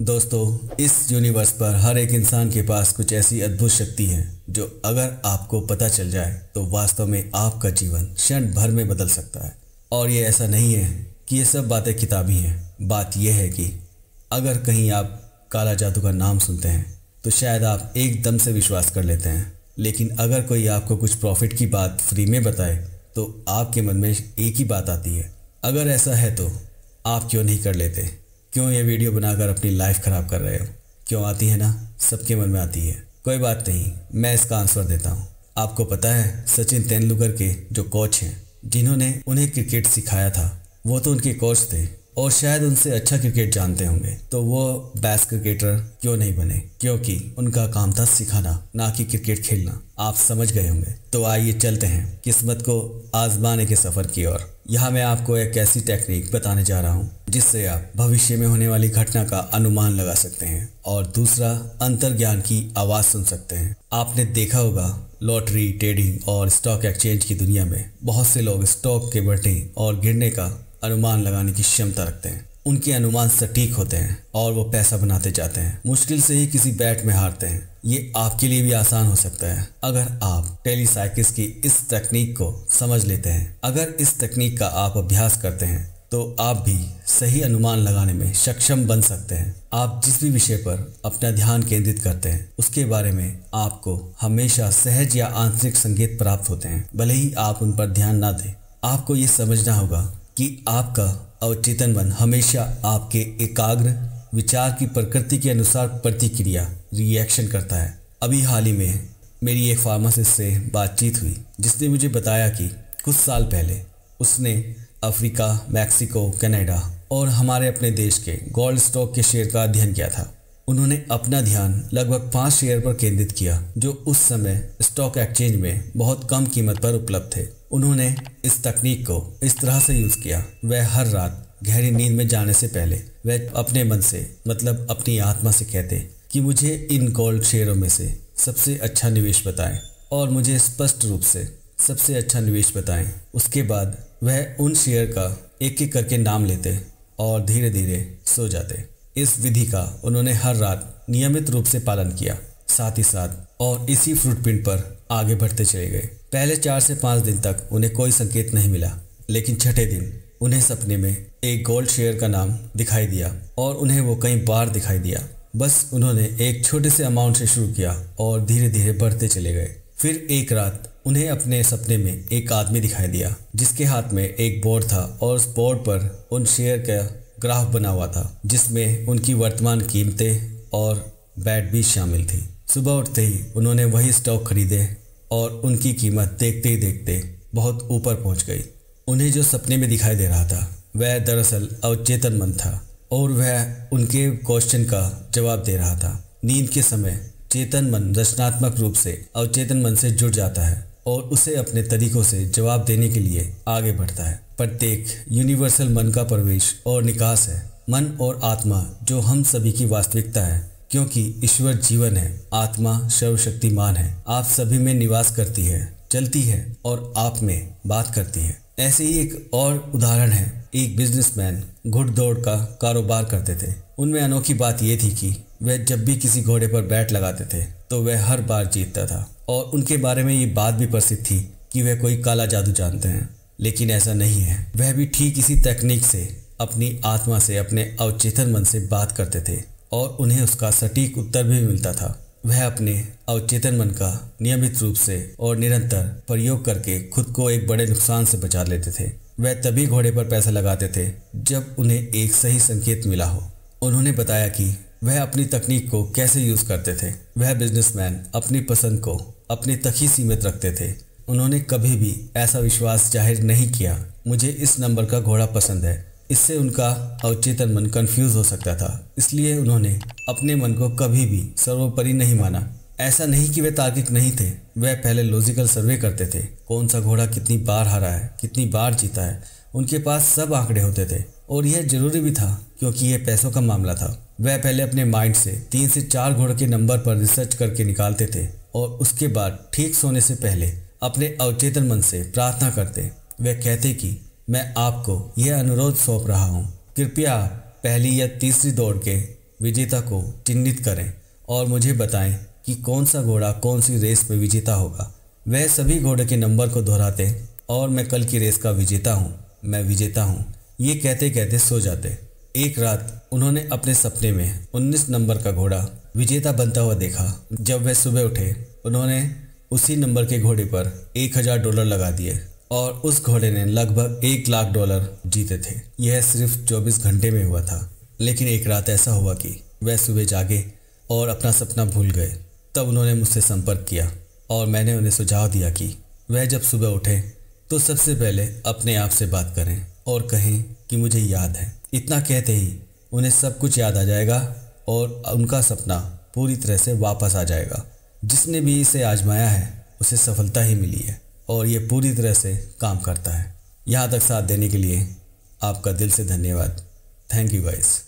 दोस्तों, इस यूनिवर्स पर हर एक इंसान के पास कुछ ऐसी अद्भुत शक्ति है, जो अगर आपको पता चल जाए तो वास्तव में आपका जीवन क्षण भर में बदल सकता है। और ये ऐसा नहीं है कि ये सब बातें किताबी हैं। बात यह है कि अगर कहीं आप काला जादू का नाम सुनते हैं तो शायद आप एकदम से विश्वास कर लेते हैं। लेकिन अगर कोई आपको कुछ प्रॉफिट की बात फ्री में बताए तो आपके मन में एक ही बात आती है। अगर ऐसा है तो आप क्यों नहीं कर लेते? क्यों ये वीडियो बनाकर अपनी लाइफ ख़राब कर रहे हो? क्यों आती है ना? सबके मन में आती है। कोई बात नहीं, मैं इसका आंसर देता हूँ। आपको पता है, सचिन तेंदुलकर के जो कोच हैं, जिन्होंने उन्हें क्रिकेट सिखाया था, वो तो उनके कोच थे, और शायद उनसे अच्छा क्रिकेट जानते होंगे। तो वो बेस्ट क्रिकेटर क्यों नहीं बने? क्योंकि उनका काम था सिखाना, ना कि क्रिकेट खेलना। आप समझ गए होंगे। तो आइए चलते हैं, किस्मत को आजमाने के सफ़र की ओर। यहाँ मैं आपको एक ऐसी टेक्निक बताने जा रहा हूँ जिससे आप भविष्य में होने वाली घटना का अनुमान लगा सकते हैं और दूसरा अंतर ज्ञान की आवाज़ सुन सकते हैं। आपने देखा होगा, लॉटरी, ट्रेडिंग और स्टॉक एक्सचेंज की दुनिया में बहुत से लोग स्टॉक के बढ़ने और गिरने का अनुमान लगाने की क्षमता रखते हैं। उनके अनुमान सटीक होते हैं और वो पैसा बनाते जाते हैं। मुश्किल से ही किसी बैट में हारते हैं। ये आपके लिए भी आसान हो सकता है। अगर आप टेलीसाइकिस की इस तकनीक को समझ लेते हैं, अगर इस तकनीक का आप अभ्यास करते हैं तो आप भी सही अनुमान लगाने में सक्षम बन सकते हैं। आप जिस भी विषय पर अपना ध्यान केंद्रित करते हैं, उसके बारे में आपको हमेशा सहज या आंतरिक संकेत प्राप्त होते हैं। भले ही आप उन पर ध्यान ना दें, आपको ये समझना होगा कि आपका अवचेतन मन हमेशा आपके एकाग्र, विचार की प्रकृति के अनुसार प्रतिक्रिया रिएक्शन करता है। अभी हाल ही में मेरी एक फार्मासिस्ट से बातचीत हुई, जिसने मुझे बताया कि कुछ साल पहले उसने अफ्रीका, मैक्सिको, कनाडा और हमारे अपने देश के गोल्ड स्टॉक के शेयर का अध्ययन किया था। उन्होंने अपना ध्यान लगभग पाँच शेयर पर केंद्रित किया, जो उस समय स्टॉक एक्सचेंज में बहुत कम कीमत पर उपलब्ध थे। उन्होंने इस तकनीक को इस तरह से यूज़ किया, वह हर रात गहरी नींद में जाने से पहले वह अपने मन से मतलब अपनी आत्मा से कहते, कि मुझे इन गोल्ड शेयरों में से सबसे अच्छा निवेश बताएँ। और मुझे स्पष्ट रूप से सबसे अच्छा निवेश बताएँ। उसके बाद वह उन शेयर का एक एक करके नाम लेते और धीरे धीरे सो जाते। इस विधि का उन्होंने हर रात नियमित रूप से पालन किया। साथ ही साथ और इसी फ्रूट प्रिंट पर आगे बढ़ते चले गए। पहले चार से पाँच दिन तक उन्हें कोई संकेत नहीं मिला, लेकिन छठे दिन उन्हें सपने में एक गोल्ड शेयर का नाम दिखाई दिया और उन्हें वो कई बार दिखाई दिया। बस उन्होंने एक छोटे से अमाउंट से शुरू किया और धीरे धीरे बढ़ते चले गए। फिर एक रात उन्हें अपने सपने में एक आदमी दिखाई दिया, जिसके हाथ में एक बोर्ड था और उस बोर्ड पर उन शेयर का ग्राफ बना हुआ था, जिसमें उनकी वर्तमान कीमतें और बैट भी शामिल थी। सुबह उठते ही उन्होंने वही स्टॉक खरीदे और उनकी कीमत देखते ही देखते बहुत ऊपर पहुँच गई। उन्हें जो सपने में दिखाई दे रहा था, वह दरअसल अवचेतन मन था और वह उनके क्वेश्चन का जवाब दे रहा था। नींद के समय चेतन मन रचनात्मक रूप से अवचेतन मन से जुड़ जाता है। और उसे अपने तरीकों से जवाब देने के लिए आगे बढ़ता है। प्रत्येक यूनिवर्सल मन का प्रवेश और निकास है। मन और आत्मा, जो हम सभी की वास्तविकता है, क्योंकि ईश्वर जीवन है, आत्मा सर्वशक्तिमान है। आप सभी में निवास करती है, चलती है और आप में बात करती है। ऐसे ही एक और उदाहरण है। एक बिजनेसमैन घुड़दौड़ का कारोबार करते थे। उनमें अनोखी बात यह थी कि वह जब भी किसी घोड़े पर बैट लगाते थे तो वह हर बार जीतता था। और उनके बारे में ये बात भी प्रसिद्ध थी कि वह कोई काला जादू जानते हैं, लेकिन ऐसा नहीं है। वह भी ठीक इसी तकनीक से, अपनी आत्मा से, अपने अवचेतन मन से बात करते थे और उन्हें उसका सटीक उत्तर भी मिलता था। वह अपने अवचेतन मन का नियमित रूप से और निरंतर प्रयोग करके खुद को एक बड़े नुकसान से बचा लेते थे। वह तभी घोड़े पर पैसा लगाते थे, जब उन्हें एक सही संकेत मिला हो। उन्होंने बताया कि वह अपनी तकनीक को कैसे यूज़ करते थे। वह बिजनेसमैन अपनी पसंद को अपने तक ही सीमित रखते थे। उन्होंने कभी भी ऐसा विश्वास ज़ाहिर नहीं किया। मुझे इस नंबर का घोड़ा पसंद है। इससे उनका अवचेतन मन कंफ्यूज हो सकता था। इसलिए उन्होंने अपने मन को कभी भी सर्वोपरि नहीं माना। ऐसा नहीं कि वे तार्किक नहीं थे। वह पहले लॉजिकल सर्वे करते थे। कौन सा घोड़ा कितनी बार हारा है, कितनी बार जीता है, उनके पास सब आंकड़े होते थे। और यह ज़रूरी भी था, क्योंकि यह पैसों का मामला था। वह पहले अपने माइंड से तीन से चार घोड़े के नंबर पर रिसर्च करके निकालते थे। और उसके बाद ठीक सोने से पहले अपने अवचेतन मन से प्रार्थना करते। वह कहते कि, मैं आपको यह अनुरोध सौंप रहा हूँ। कृपया पहली या तीसरी दौड़ के विजेता को चिन्हित करें और मुझे बताएँ कि कौन सा घोड़ा कौन सी रेस में विजेता होगा। वह सभी घोड़े के नंबर को दोहराते और मैं कल की रेस का विजेता हूँ। मैं विजेता हूँ। ये कहते कहते सो जाते। एक रात उन्होंने अपने सपने में 19 नंबर का घोड़ा विजेता बनता हुआ देखा। जब वह सुबह उठे, उन्होंने उसी नंबर के घोड़े पर एक हज़ार डॉलर लगा दिए और उस घोड़े ने लगभग एक लाख डॉलर जीते थे। यह सिर्फ़ 24 घंटे में हुआ था, लेकिन एक रात ऐसा हुआ कि वह सुबह जागे और अपना सपना भूल गए। तब उन्होंने मुझसे संपर्क किया और मैंने उन्हें सुझाव दिया कि वह जब सुबह उठे तो सबसे पहले अपने आप से बात करें और कहें कि मुझे याद है। इतना कहते ही उन्हें सब कुछ याद आ जाएगा और उनका सपना पूरी तरह से वापस आ जाएगा। जिसने भी इसे आजमाया है, उसे सफलता ही मिली है और ये पूरी तरह से काम करता है। यहाँ तक साथ देने के लिए आपका दिल से धन्यवाद। Thank you guys